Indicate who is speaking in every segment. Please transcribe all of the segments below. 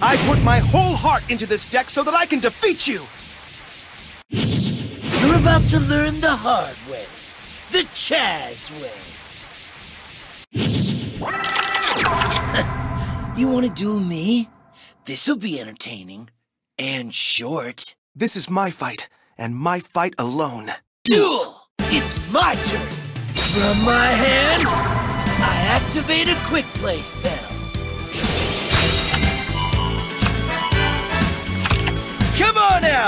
Speaker 1: I put my whole heart into this deck so that I can defeat you!
Speaker 2: You're about to learn the hard way. The Chazz way. you want to duel me? This'll be entertaining. And short.
Speaker 1: This is my fight, and my fight alone.
Speaker 2: Duel! It's my turn! From my hand, I activate a quick play spell.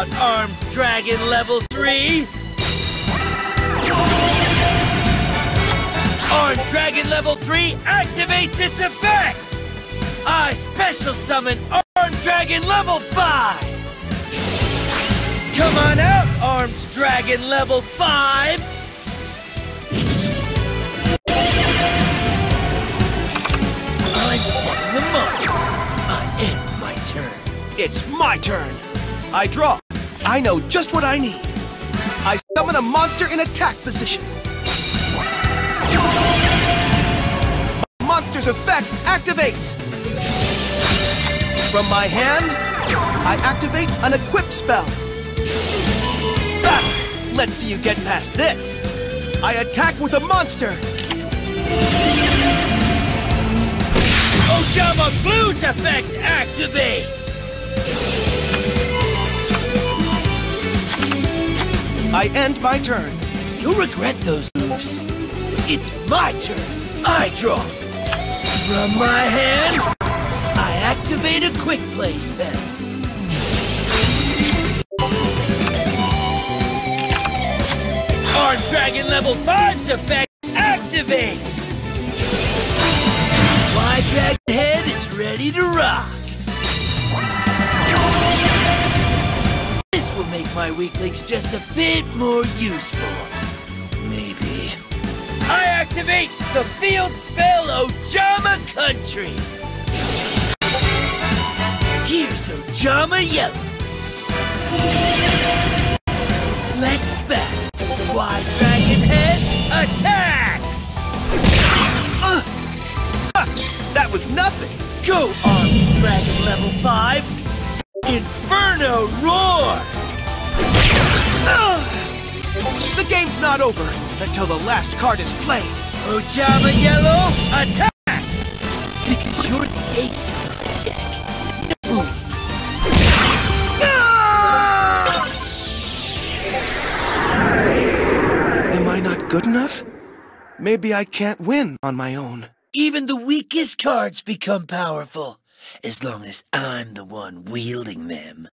Speaker 2: Out, Armed Dragon Level 3! Armed Dragon Level 3 activates its effect! I special summon Armed Dragon Level 5! Come on out, Armed Dragon Level 5! I'm setting the monster. I end my turn.
Speaker 1: It's my turn! I draw. I know just what I need. I summon a monster in attack position. Monster's effect activates. From my hand, I activate an equip spell. Ah, let's see you get past this. I attack with a monster.
Speaker 2: Ojama Blue's effect activates!
Speaker 1: I end my turn.
Speaker 2: You'll regret those moves. It's my turn. I draw. From my hand, I activate a quick play spell. Armed Dragon Level 5's effect activates! My Dragon Head My weaklings just a bit more useful. Maybe. I activate the field spell Ojama Country! Here's Ojama Yellow. Let's back. Wide Dragon Head, attack!
Speaker 1: Uh, that was nothing.
Speaker 2: Go, Armed Dragon Level 5! Inferno Roar!
Speaker 1: Not over until the last card is played.
Speaker 2: Ojama Yellow, attack! Because you're the ace of the deck. No
Speaker 1: Am I not good enough? Maybe I can't win on my own.
Speaker 2: Even the weakest cards become powerful, as long as I'm the one wielding them.